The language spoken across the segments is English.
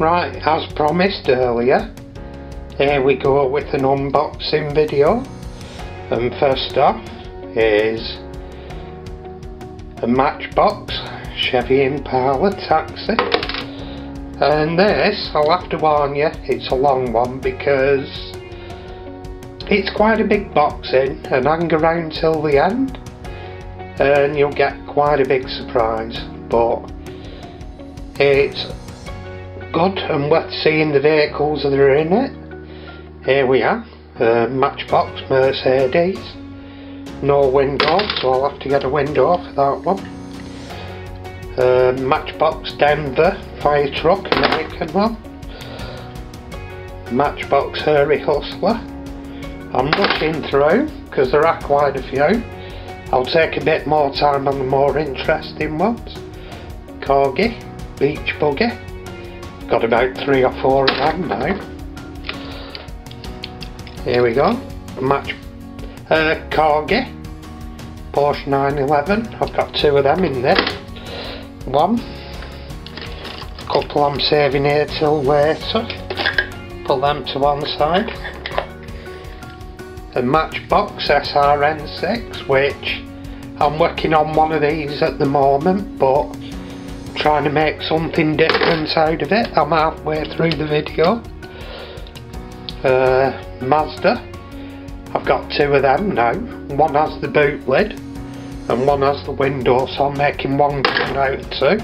Right, as promised earlier, here we go with an unboxing video. And first off is a Matchbox Chevy Impala taxi. And this, I'll have to warn you, it's a long one because it's quite a big box in and hang around till the end and you'll get quite a big surprise but it's good and worth seeing the vehicles that are in it. Here we are uh, Matchbox Mercedes. No window so I'll have to get a window for that one. Uh, Matchbox Denver fire truck American one. Matchbox Hairy Hustler. I'm rushing through because there are quite a few. I'll take a bit more time on the more interesting ones. Corgi, Beach Buggy, got about three or four of them now. Here we go, match uh, Corgi, Porsche 911, I've got two of them in there. One, couple I'm saving here till later, put them to one side a Matchbox SRN6 which I'm working on one of these at the moment but trying to make something different out of it. I'm halfway through the video. Uh, Mazda. I've got two of them now. One has the boot lid and one has the window so I'm making one going out too.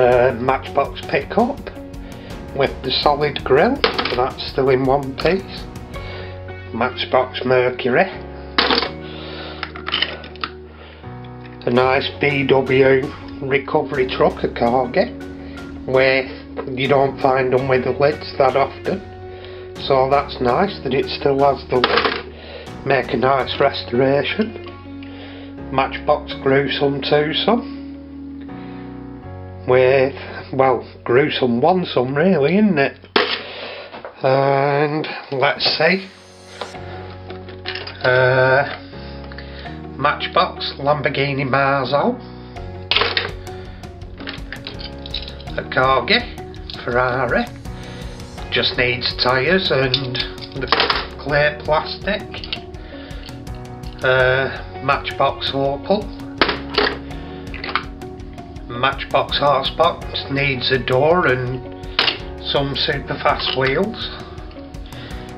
Uh, Matchbox pickup with the solid grill, so that's still in one piece Matchbox Mercury a nice VW recovery truck a Corgi where you don't find them with the lids that often. So that's nice that it still has the lid make a nice restoration. Matchbox Gruesome Twosome with well gruesome one some really isn't it? And let's see. Uh, Matchbox Lamborghini Marzal a Corgi Ferrari just needs tyres and the clear plastic uh, Matchbox Opel Matchbox Horsebox needs a door and some super fast wheels.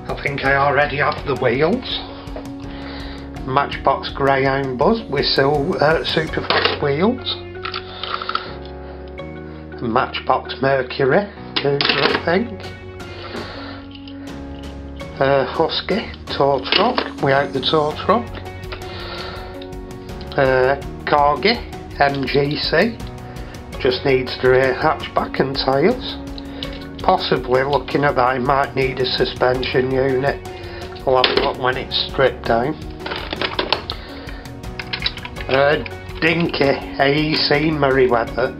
I think I already have the wheels. Matchbox Greyhound Bus with uh, super fast wheels. Matchbox Mercury, I think. Uh, Husky tow truck We without the tow truck. Uh, MGC just needs the rear hatchback and tyres possibly looking at that I might need a suspension unit I'll have a look when it's stripped down uh, Dinky AEC Merryweather?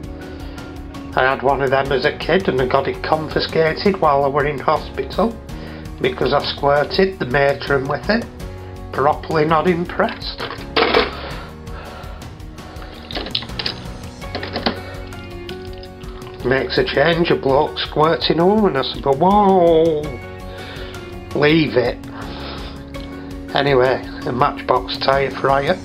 I had one of them as a kid and I got it confiscated while I were in hospital because I squirted the matron with it. Properly not impressed. Makes a change, a bloke squirting over and I said, whoa, leave it. Anyway, a Matchbox tyre fryer.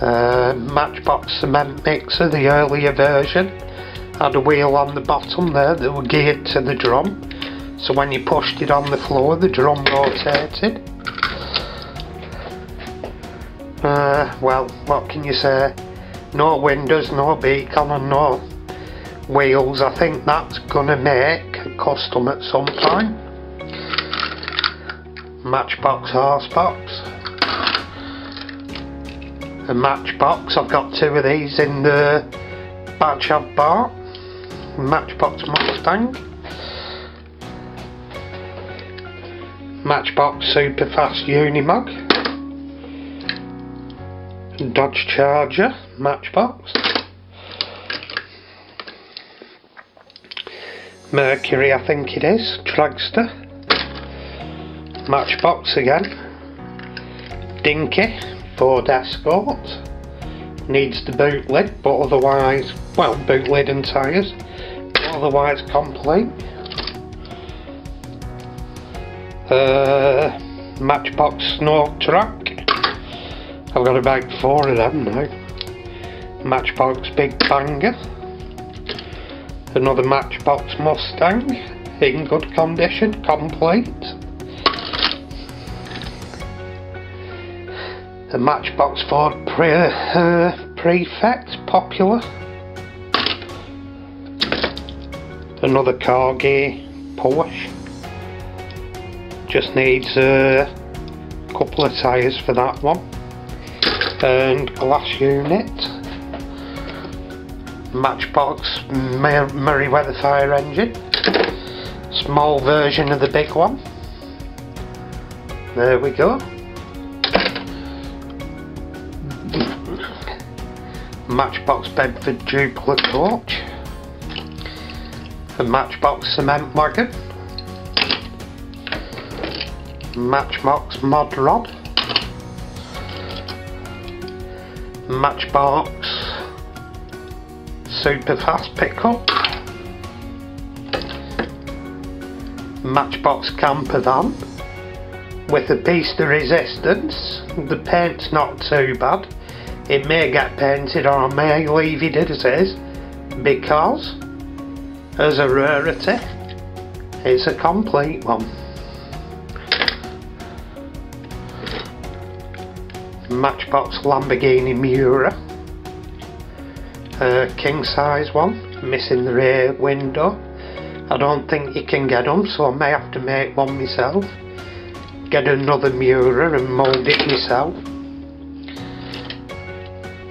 Uh, Matchbox cement mixer, the earlier version. Had a wheel on the bottom there that were geared to the drum. So when you pushed it on the floor, the drum rotated. Uh, well, what can you say? no windows, no beacon and no wheels. I think that's gonna make a custom at some time. Matchbox horsebox. Matchbox, I've got two of these in the batch bought. Matchbox Mustang. Matchbox Superfast Unimog. Dodge Charger Matchbox Mercury I think it is Dragster Matchbox again Dinky Ford Escort needs the boot lid, but otherwise, well, boot lid and tyres, otherwise complete. Uh, Matchbox Snow truck. I've got about four of them now. Matchbox Big Banger. Another Matchbox Mustang in good condition, complete. The Matchbox Ford Pre uh, Prefect, popular. Another Corgi Porsche. Just needs a couple of tyres for that one. And glass unit. Matchbox Merryweather fire engine. Small version of the big one. There we go. Matchbox Bedford Jupiler torch, the Matchbox cement wagon. Matchbox mod rod. Matchbox super fast pickup. Matchbox camper van with a piece of resistance. The paint's not too bad. It may get painted or I may leave it as is because as a rarity it's a complete one. Matchbox Lamborghini Miura. A king size one, missing the rear window. I don't think you can get them, so I may have to make one myself. Get another Miura and mould it myself.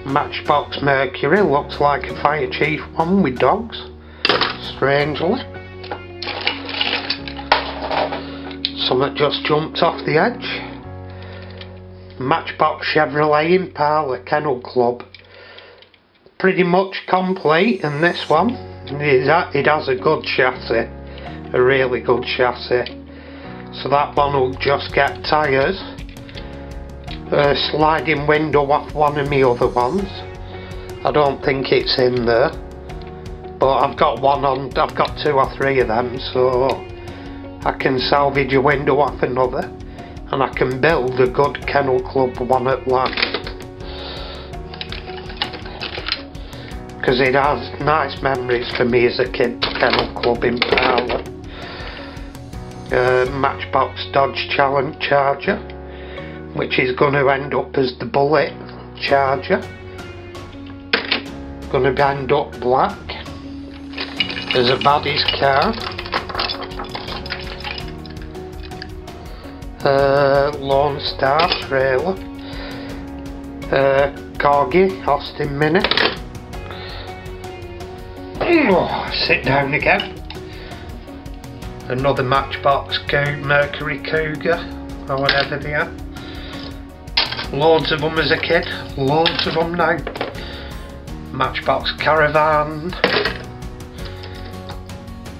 Matchbox Mercury looks like a fire chief one with dogs, strangely. Something just jumped off the edge. Matchbox Chevrolet Impala Kennel Club. Pretty much complete in this one. It has a good chassis, a really good chassis. So that one will just get tyres. A sliding window off one of my other ones. I don't think it's in there. But I've got one on, I've got two or three of them so I can salvage a window off another and I can build a good kennel club one at last because it has nice memories for me as a kid kennel club in Parlour uh, Matchbox Dodge Challenge Charger which is going to end up as the Bullet Charger going to end up black as a baddies car uh, Lone Star trailer, uh, Corgi Austin Mini. Oh, sit down again. Another Matchbox Mercury Cougar, or whatever they are. Loads of them as a kid, loads of them now. Matchbox Caravan.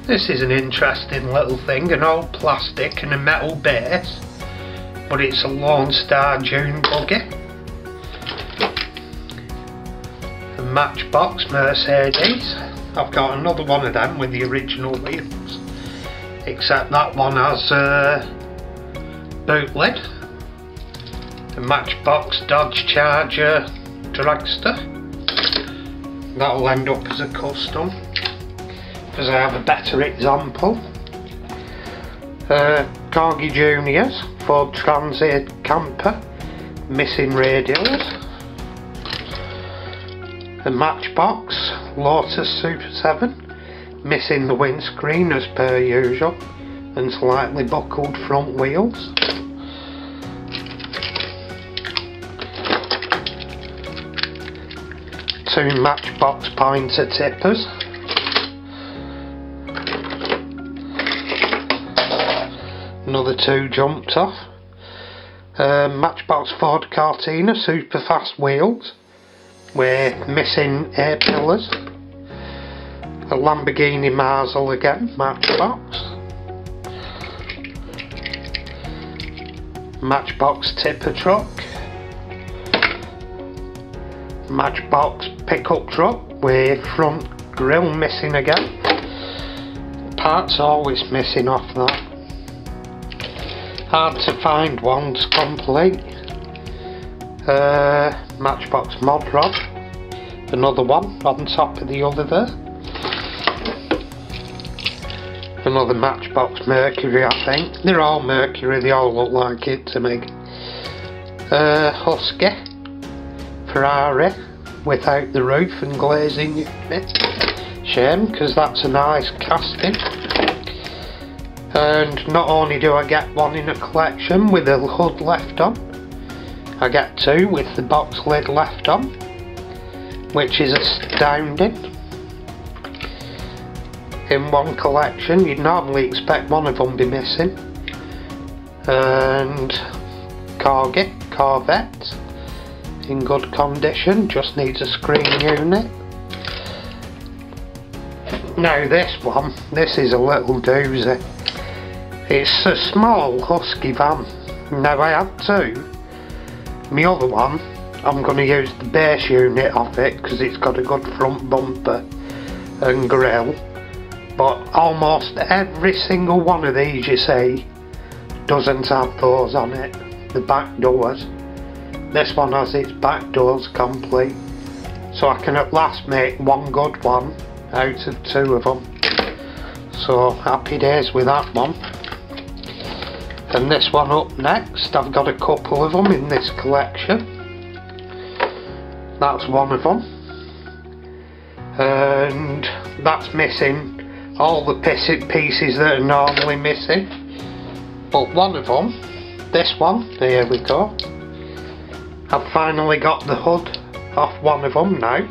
This is an interesting little thing, an old plastic and a metal base but it's a Lone Star Dune buggy. A Matchbox Mercedes. I've got another one of them with the original wheels, except that one has a boot lid. Matchbox Dodge Charger Dragster. That'll end up as a custom, because I have a better example. Uh, Corgi Juniors. Ford Transit camper, missing radials, The Matchbox Lotus Super 7, missing the windscreen as per usual, and slightly buckled front wheels. Two Matchbox pointer tippers. another two jumped off. Uh, Matchbox Ford Cortina super fast wheels. We're missing air pillars. A Lamborghini Marzal again, Matchbox. Matchbox tipper truck. Matchbox pickup truck with front grille missing again. Parts always missing off that. Hard to find ones complete. Uh, Matchbox mod rod. Another one on top of the other there. Another Matchbox Mercury I think. They're all Mercury, they all look like it to me. Uh, Husky. Ferrari without the roof and glazing unit. Shame because that's a nice casting. And not only do I get one in a collection with the hood left on, I get two with the box lid left on, which is astounding. In one collection, you'd normally expect one of them be missing. And Corgi, Corvette, in good condition, just needs a screen unit. Now this one, this is a little doozy. It's a small husky van. Now I have two. My other one, I'm going to use the base unit of it because it's got a good front bumper and grille. But almost every single one of these you see doesn't have those on it, the back doors. This one has its back doors complete. So I can at last make one good one out of two of them. So happy days with that one. And this one up next, I've got a couple of them in this collection. That's one of them. And that's missing all the pieces that are normally missing. But one of them, this one, there we go. I've finally got the hood off one of them now.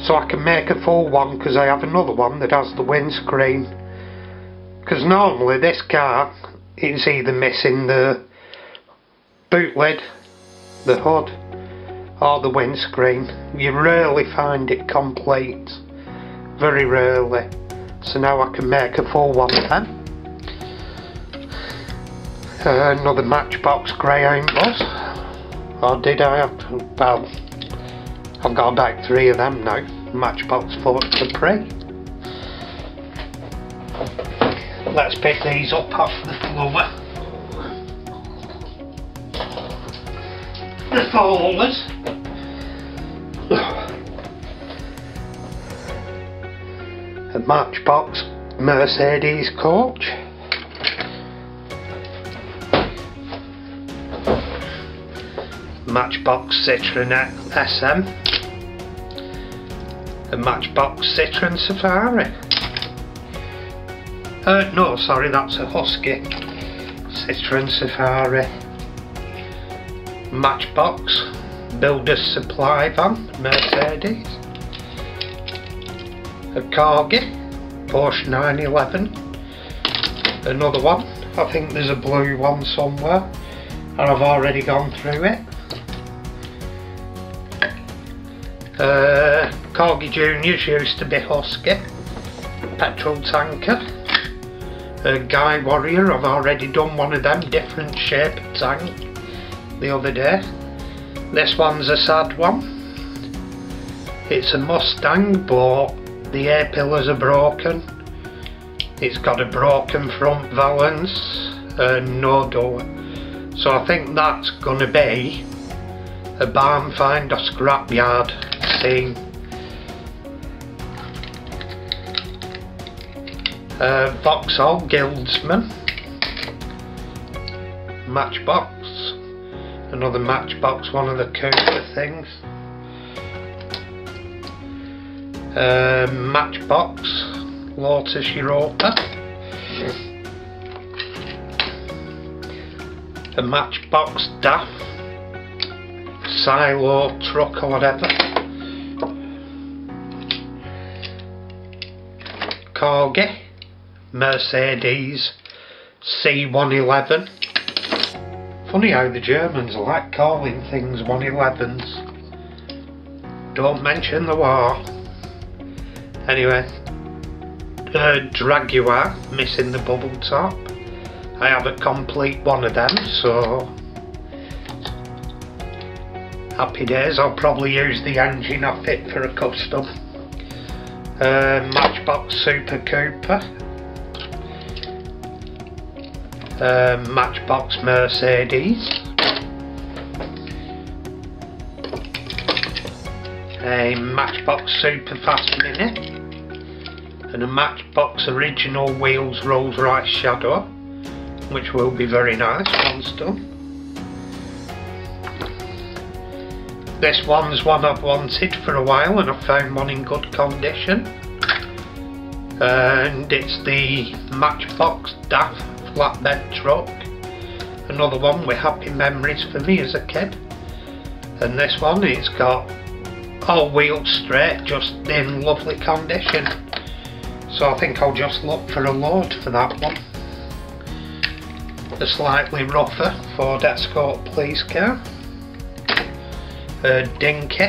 So I can make a full one because I have another one that has the windscreen. Because normally this car is either missing the boot lid, the hood or the windscreen. You rarely find it complete. Very rarely. So now I can make a full one then. Uh, another Matchbox Greyhound bus. Or did I have, well, I've got about three of them now. Matchbox Ford Capri. Let's pick these up off the floor. The folders. A Matchbox Mercedes coach. Matchbox Citroen SM, a Matchbox Citroen Safari. Uh, no, sorry, that's a Husky. Citroen Safari. Matchbox Builder's Supply Van, Mercedes. A Corgi, Porsche 911. Another one, I think there's a blue one somewhere and I've already gone through it. Uh, Corgi Juniors used to be Husky. Petrol tanker. Uh, Guy Warrior, I've already done one of them, different shape tank the other day. This one's a sad one. It's a Mustang but the A-pillars are broken. It's got a broken front valance and no door. So I think that's going to be a barn find or scrapyard thing. Uh, Vauxhall Guildsman. Matchbox. Another Matchbox, one of the Cooper things. Uh, Matchbox. Lotus Europa. A Matchbox DAF. Silo truck or whatever. Corgi, Mercedes, C111. Funny how the Germans like calling things 111s. Don't mention the war. Anyway, uh, Jaguar, missing the bubble top. I have a complete one of them, so... Happy days, I'll probably use the engine off it for a custom. Uh, Matchbox Super Cooper. Uh, Matchbox Mercedes. A Matchbox Super Fast Mini. And a Matchbox Original Wheels Rolls Royce Shadow. Which will be very nice once done. This one's one I've wanted for a while and I found one in good condition. And it's the Matchbox DAF flatbed truck. Another one with happy memories for me as a kid. And this one, it's got all wheels straight, just in lovely condition. So I think I'll just look for a load for that one. A slightly rougher Ford Escort police car Dinky,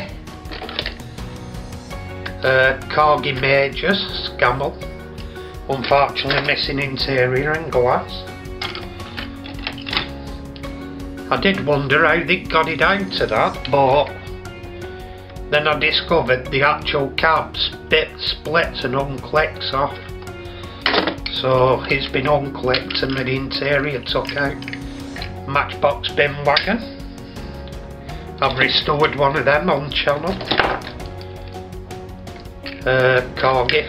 uh, Corgi Majors, Scammell, unfortunately missing interior and glass. I did wonder how they got it out of that, but then I discovered the actual cab bit splits and unclicks off. So it's been unclipped and the interior took out. Matchbox bin wagon. I've restored one of them on channel. Uh,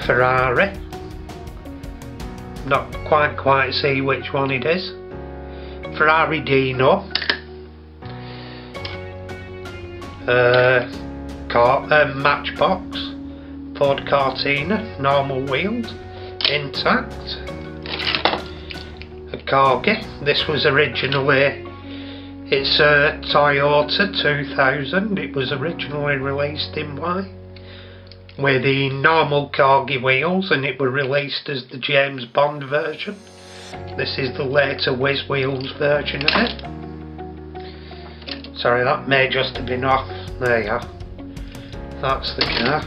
Ferrari. Not quite quite see which one it is. Ferrari Dino. Uh, car, uh, Matchbox. Ford Cortina, normal wheels, intact. A Corgi. This was originally it's a Toyota 2000. It was originally released in white with the normal Corgi wheels and it was released as the James Bond version. This is the later Whiz Wheels version of it. Sorry, that may just have been off. There you are. That's the car.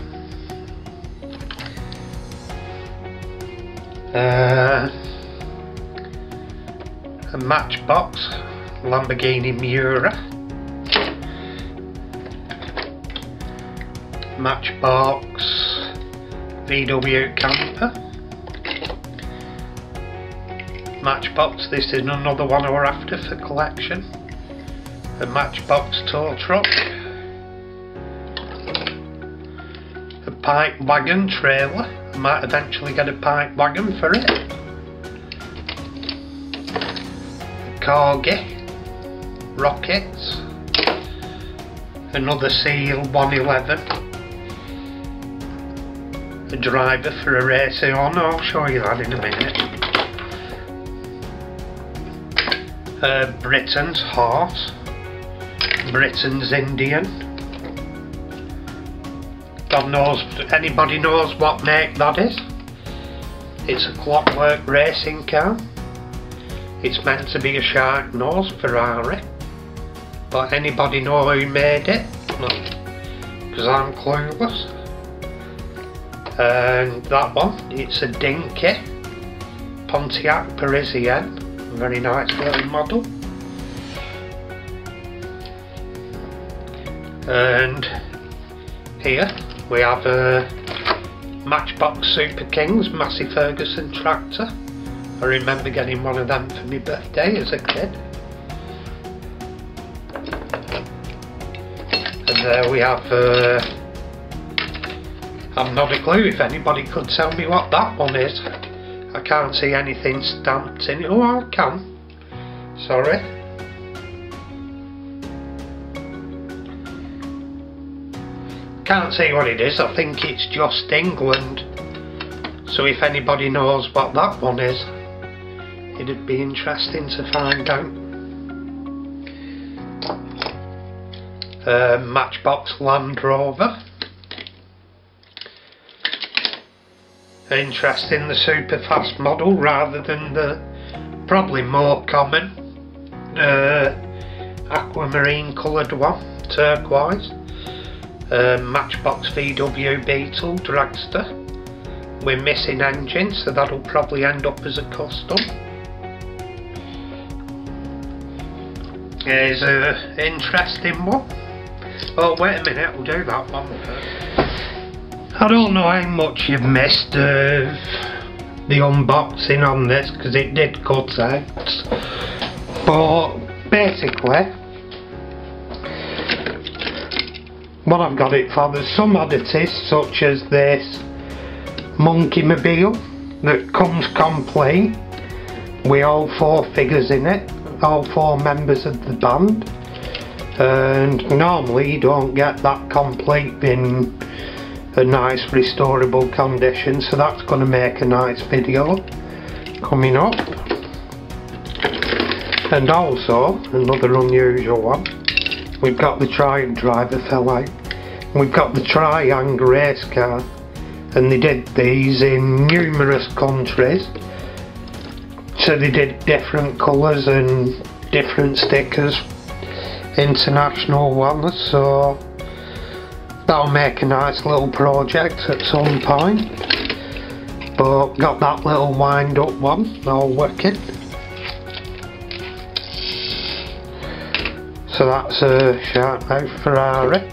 Uh, a matchbox Lamborghini Miura. Matchbox. VW Camper. Matchbox, this is another one we're after for collection. A Matchbox tow truck. A pipe wagon trailer. I might eventually get a pipe wagon for it. A Corgi rockets. Another seal 111 a driver for a racing on I'll show you that in a minute. Uh, Britain's horse Britain's Indian. God knows anybody knows what make that is? It's a clockwork racing car. It's meant to be a shark nose Ferrari but anybody know who made it? Because I'm clueless. And that one, it's a Dinky Pontiac Parisienne. Very nice little model. And here we have a Matchbox Super Kings Massey Ferguson tractor. I remember getting one of them for my birthday as a kid. There we have uh, I've not a clue if anybody could tell me what that one is. I can't see anything stamped in it. Oh I can. Sorry. Can't see what it is. I think it's just England. So if anybody knows what that one is it'd be interesting to find out uh, Matchbox Land Rover. Interesting the super fast model rather than the probably more common uh, aquamarine coloured one, turquoise. Uh, Matchbox VW Beetle Dragster. We're missing engine so that'll probably end up as a custom. Here's an interesting one Oh, wait a minute, we'll do that one first. I don't know how much you've missed of the unboxing on this because it did cut out. But basically, what I've got it for, there's some oddities such as this Monkeemobile that comes complete with all four figures in it, all four members of the band and normally you don't get that complete in a nice restorable condition so that's going to make a nice video coming up. And also another unusual one we've got the Triumph driver fell out. We've got the Triang race car and they did these in numerous countries. So they did different colours and different stickers international ones so that'll make a nice little project at some point. But got that little wind up one all working so that's a shark nose Ferrari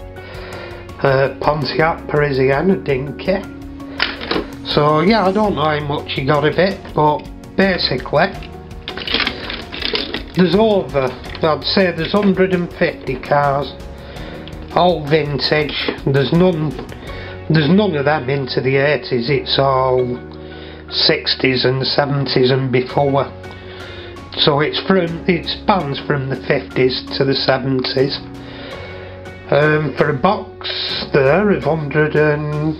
uh, Pontiac Parisienne a dinky. So yeah I don't know how much you got of it but basically there's over I'd say there's 150 cars, all vintage. There's none, there's none of them into the 80s. It's all 60s and 70s and before. So it's from it spans from the 50s to the 70s. Um, for a box there of 100 and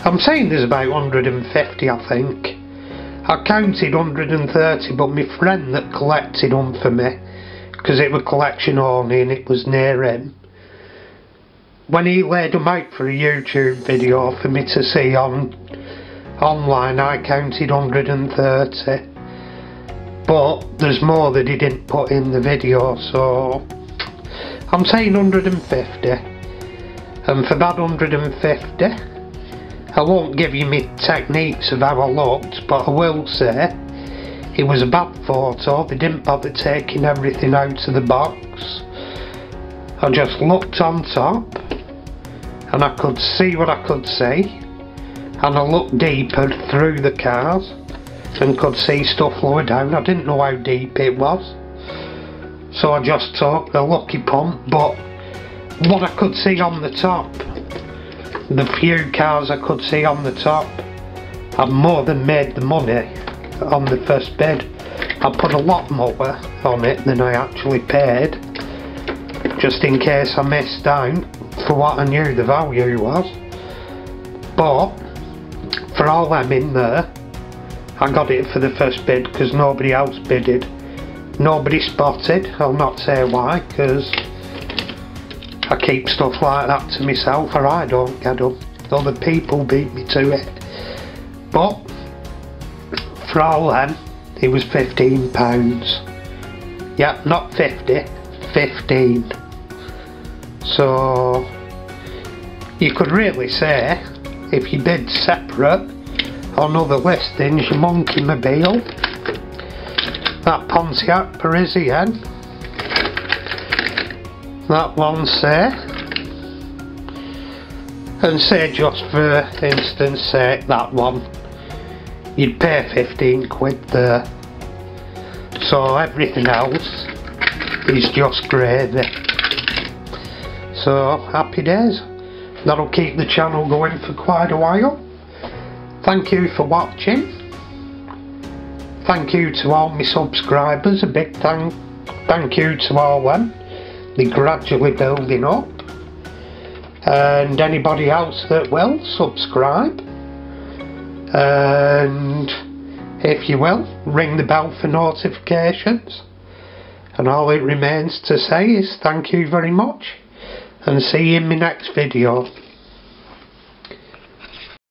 I'm saying there's about 150 I think. I counted 130 but my friend that collected them for me because it was collection only and it was near him. When he laid them out for a YouTube video for me to see on online I counted 130 but there's more that he didn't put in the video so I'm saying 150 and for that 150 I won't give you my techniques of how I looked but I will say it was a bad photo, they didn't bother taking everything out of the box. I just looked on top and I could see what I could see and I looked deeper through the cars and could see stuff lower down. I didn't know how deep it was. So I just took the lucky pump but what I could see on the top, the few cars I could see on the top, I've more than made the money on the first bid. I put a lot more on it than I actually paid, just in case I missed out for what I knew the value was. But, for all them in there, I got it for the first bid because nobody else bidded. Nobody spotted, I'll not say why, because I keep stuff like that to myself or I don't get them. Other people beat me to it. But for all them, it was £15. Yep, not 50, 15. So, you could really say, if you did separate on other listings, your Monkeemobile, that Pontiac Parisienne, that one say, and say just for instance sake that one you'd pay 15 quid there. So everything else is just gravy. So happy days. That'll keep the channel going for quite a while. Thank you for watching. Thank you to all my subscribers. A big thank thank you to all them. They're gradually building up. And anybody else that will subscribe and if you will ring the bell for notifications. And all it remains to say is thank you very much and see you in my next video